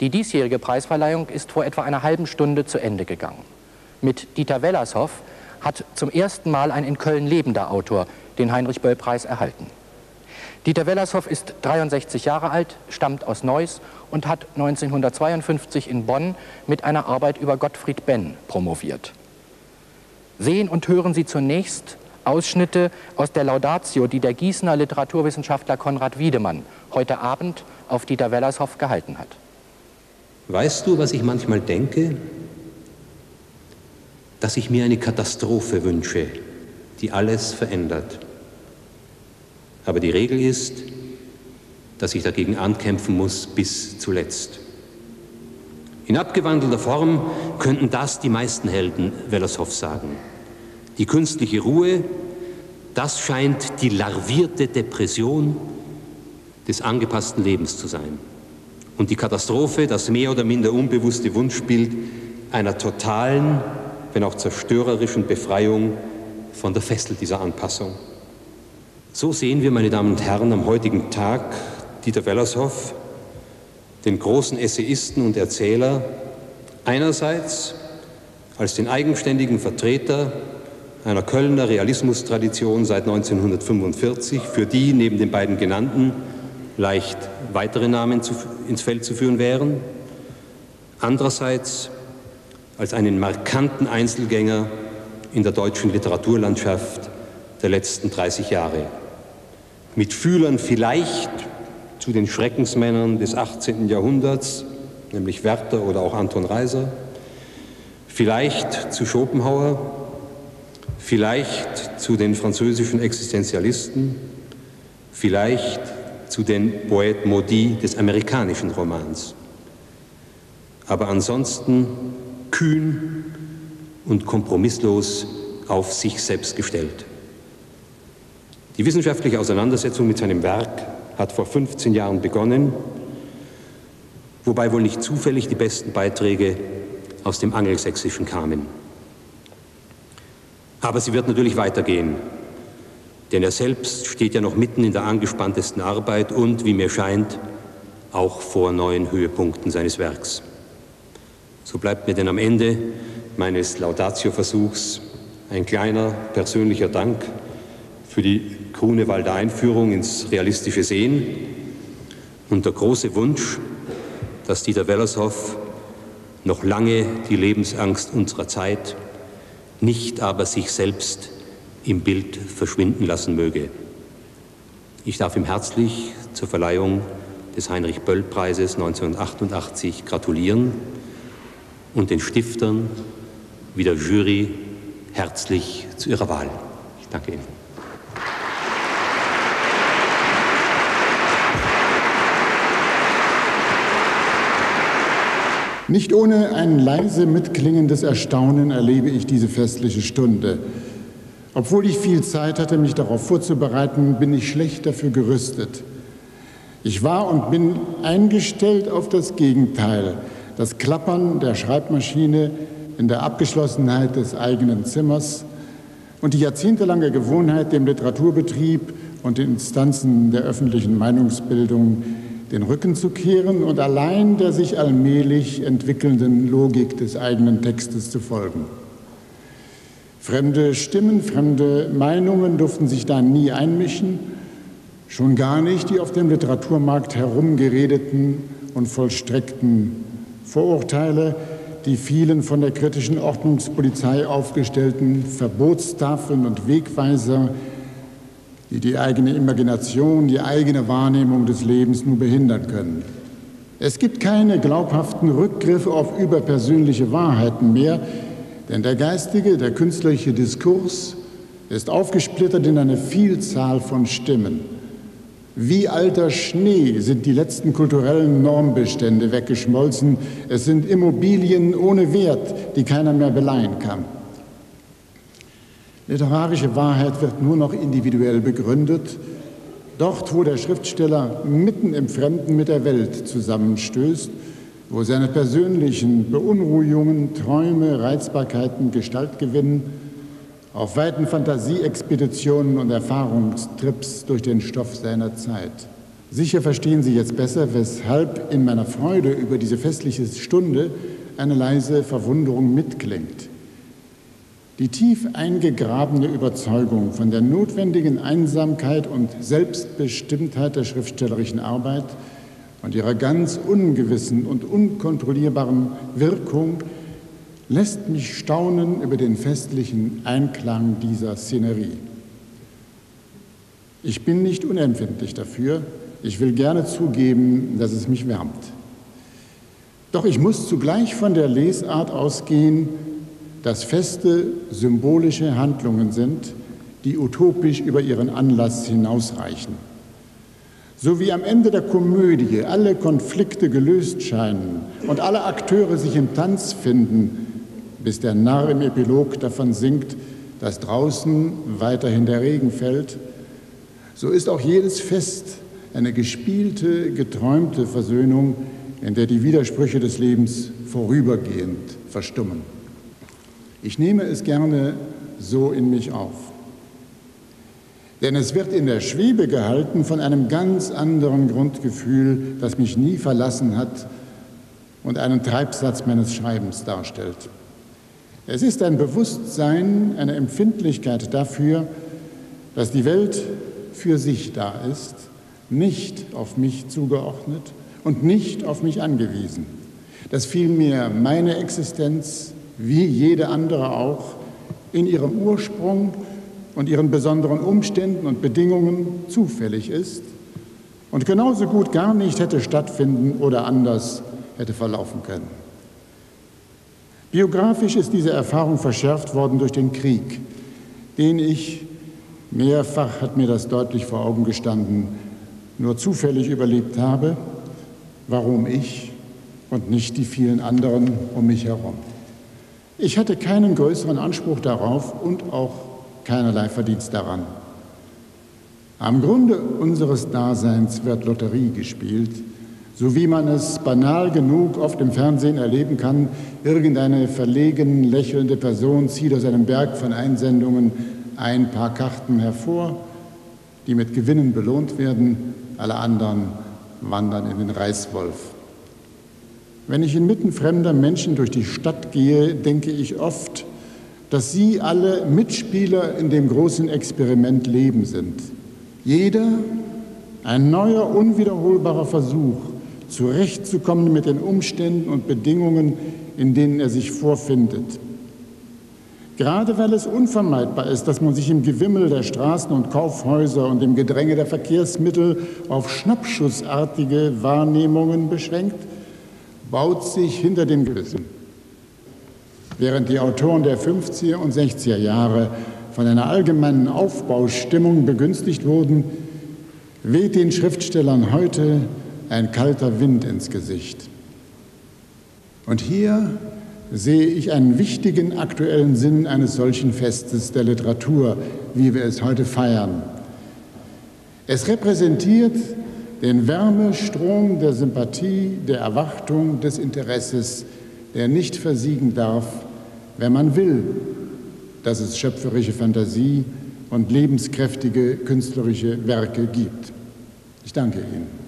Die diesjährige Preisverleihung ist vor etwa einer halben Stunde zu Ende gegangen. Mit Dieter Wellershoff hat zum ersten Mal ein in Köln lebender Autor den Heinrich-Böll-Preis erhalten. Dieter Wellershoff ist 63 Jahre alt, stammt aus Neuss und hat 1952 in Bonn mit einer Arbeit über Gottfried Benn promoviert. Sehen und hören Sie zunächst Ausschnitte aus der Laudatio, die der Gießener Literaturwissenschaftler Konrad Wiedemann heute Abend auf Dieter Wellershoff gehalten hat. Weißt du, was ich manchmal denke? Dass ich mir eine Katastrophe wünsche, die alles verändert. Aber die Regel ist, dass ich dagegen ankämpfen muss bis zuletzt. In abgewandelter Form könnten das die meisten Helden Wellershoff sagen. Die künstliche Ruhe, das scheint die larvierte Depression des angepassten Lebens zu sein. Und die Katastrophe, das mehr oder minder unbewusste Wunschbild einer totalen, wenn auch zerstörerischen Befreiung von der Fessel dieser Anpassung. So sehen wir, meine Damen und Herren, am heutigen Tag Dieter Wellershoff, den großen Essayisten und Erzähler, einerseits als den eigenständigen Vertreter einer Kölner Realismustradition seit 1945, für die neben den beiden genannten leicht weitere Namen zu, ins Feld zu führen wären, andererseits als einen markanten Einzelgänger in der deutschen Literaturlandschaft der letzten 30 Jahre. Mit Fühlern vielleicht zu den Schreckensmännern des 18. Jahrhunderts, nämlich Werther oder auch Anton Reiser, vielleicht zu Schopenhauer, vielleicht zu den französischen Existenzialisten, vielleicht zu den Poètes maudits des amerikanischen Romans. Aber ansonsten kühn und kompromisslos auf sich selbst gestellt. Die wissenschaftliche Auseinandersetzung mit seinem Werk hat vor 15 Jahren begonnen, wobei wohl nicht zufällig die besten Beiträge aus dem Angelsächsischen kamen. Aber sie wird natürlich weitergehen, denn er selbst steht ja noch mitten in der angespanntesten Arbeit und, wie mir scheint, auch vor neuen Höhepunkten seines Werks. So bleibt mir denn am Ende meines Laudatio-Versuchs ein kleiner persönlicher Dank für die Grunewalder Einführung ins realistische Sehen und der große Wunsch, dass Dieter Wellershoff noch lange die Lebensangst unserer Zeit, nicht aber sich selbst im Bild verschwinden lassen möge. Ich darf ihm herzlich zur Verleihung des Heinrich-Böll-Preises 1988 gratulieren und den Stiftern wie der Jury herzlich zu ihrer Wahl. Ich danke Ihnen. Nicht ohne ein leise mitklingendes Erstaunen erlebe ich diese festliche Stunde. Obwohl ich viel Zeit hatte, mich darauf vorzubereiten, bin ich schlecht dafür gerüstet. Ich war und bin eingestellt auf das Gegenteil, das Klappern der Schreibmaschine in der Abgeschlossenheit des eigenen Zimmers und die jahrzehntelange Gewohnheit, dem Literaturbetrieb und den Instanzen der öffentlichen Meinungsbildung den Rücken zu kehren und allein der sich allmählich entwickelnden Logik des eigenen Textes zu folgen. Fremde Stimmen, fremde Meinungen durften sich da nie einmischen, schon gar nicht die auf dem Literaturmarkt herumgeredeten und vollstreckten Vorurteile, die vielen von der kritischen Ordnungspolizei aufgestellten Verbotstafeln und Wegweiser die die eigene Imagination, die eigene Wahrnehmung des Lebens nur behindern können. Es gibt keine glaubhaften Rückgriffe auf überpersönliche Wahrheiten mehr, denn der geistige, der künstlerische Diskurs ist aufgesplittert in eine Vielzahl von Stimmen. Wie alter Schnee sind die letzten kulturellen Normbestände weggeschmolzen. Es sind Immobilien ohne Wert, die keiner mehr beleihen kann. Literarische Wahrheit wird nur noch individuell begründet, dort, wo der Schriftsteller mitten im Fremden mit der Welt zusammenstößt, wo seine persönlichen Beunruhigungen, Träume, Reizbarkeiten Gestalt gewinnen, auf weiten Fantasieexpeditionen und Erfahrungstrips durch den Stoff seiner Zeit. Sicher verstehen Sie jetzt besser, weshalb in meiner Freude über diese festliche Stunde eine leise Verwunderung mitklingt. Die tief eingegrabene Überzeugung von der notwendigen Einsamkeit und Selbstbestimmtheit der schriftstellerischen Arbeit und ihrer ganz ungewissen und unkontrollierbaren Wirkung lässt mich staunen über den festlichen Einklang dieser Szenerie. Ich bin nicht unempfindlich dafür, ich will gerne zugeben, dass es mich wärmt. Doch ich muss zugleich von der Lesart ausgehen, dass feste symbolische Handlungen sind, die utopisch über ihren Anlass hinausreichen. So wie am Ende der Komödie alle Konflikte gelöst scheinen und alle Akteure sich im Tanz finden, bis der Narr im Epilog davon singt, dass draußen weiterhin der Regen fällt, so ist auch jedes Fest eine gespielte, geträumte Versöhnung, in der die Widersprüche des Lebens vorübergehend verstummen. Ich nehme es gerne so in mich auf. Denn es wird in der Schwebe gehalten von einem ganz anderen Grundgefühl, das mich nie verlassen hat und einen Treibsatz meines Schreibens darstellt. Es ist ein Bewusstsein, eine Empfindlichkeit dafür, dass die Welt für sich da ist, nicht auf mich zugeordnet und nicht auf mich angewiesen, dass vielmehr meine Existenz, wie jede andere auch, in ihrem Ursprung und ihren besonderen Umständen und Bedingungen zufällig ist und genauso gut gar nicht hätte stattfinden oder anders hätte verlaufen können. Biografisch ist diese Erfahrung verschärft worden durch den Krieg, den ich, mehrfach hat mir das deutlich vor Augen gestanden, nur zufällig überlebt habe. Warum ich und nicht die vielen anderen um mich herum? Ich hatte keinen größeren Anspruch darauf und auch keinerlei Verdienst daran. Am Grunde unseres Daseins wird Lotterie gespielt, so wie man es banal genug oft im Fernsehen erleben kann. Irgendeine verlegen lächelnde Person zieht aus einem Berg von Einsendungen ein paar Karten hervor, die mit Gewinnen belohnt werden, alle anderen wandern in den Reißwolf. Wenn ich inmitten fremder Menschen durch die Stadt gehe, denke ich oft, dass sie alle Mitspieler in dem großen Experiment Leben sind. Jeder ein neuer, unwiederholbarer Versuch, zurechtzukommen mit den Umständen und Bedingungen, in denen er sich vorfindet. Gerade weil es unvermeidbar ist, dass man sich im Gewimmel der Straßen und Kaufhäuser und im Gedränge der Verkehrsmittel auf schnappschussartige Wahrnehmungen beschränkt, baut sich hinter dem Gewissen. Während die Autoren der 50er und 60er Jahre von einer allgemeinen Aufbaustimmung begünstigt wurden, weht den Schriftstellern heute ein kalter Wind ins Gesicht. Und hier sehe ich einen wichtigen aktuellen Sinn eines solchen Festes der Literatur, wie wir es heute feiern. Es repräsentiert den Wärmestrom der Sympathie, der Erwartung, des Interesses, der nicht versiegen darf, wenn man will, dass es schöpferische Fantasie und lebenskräftige künstlerische Werke gibt. Ich danke Ihnen.